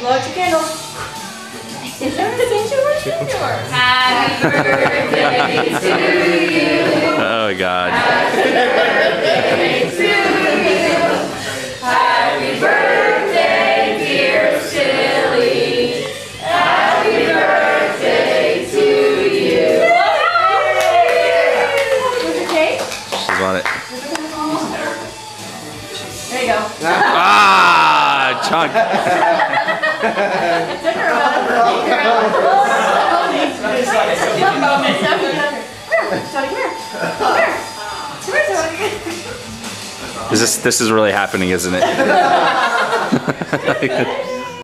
Blow out your candle. Sing to her, sing to her, sing to. Happy birthday to you. Oh God. Happy birthday, dear Silli. Happy birthday to you. Where's your cake? She's on it. There you go. Ah, chunk. Is this this is really happening, isn't it?